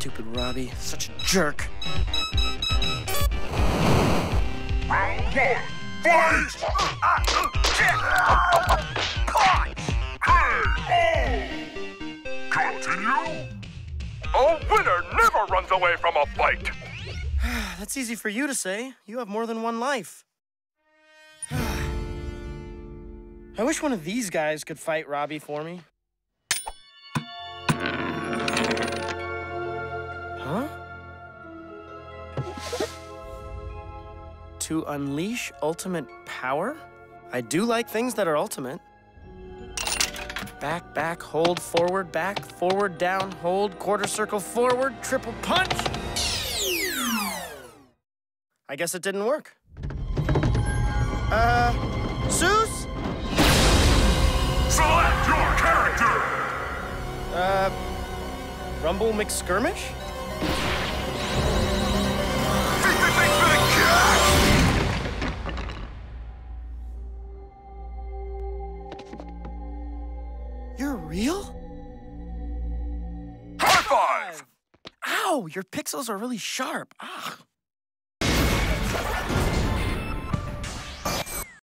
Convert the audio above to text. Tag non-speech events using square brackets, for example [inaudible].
Stupid Robbie, such a jerk. Round one, fight! Continue. A winner never runs away from a fight. That's easy for you to say. You have more than one life. [sighs] I wish one of these guys could fight Robbie for me. Huh? To unleash ultimate power? I do like things that are ultimate. Back, back, hold, forward, back, forward, down, hold, quarter circle, forward, triple punch. I guess it didn't work. Uh, Zeus? Select your character. Uh, Rumble McSkirmish? You're real? High five. Ow, your pixels are really sharp. Ah.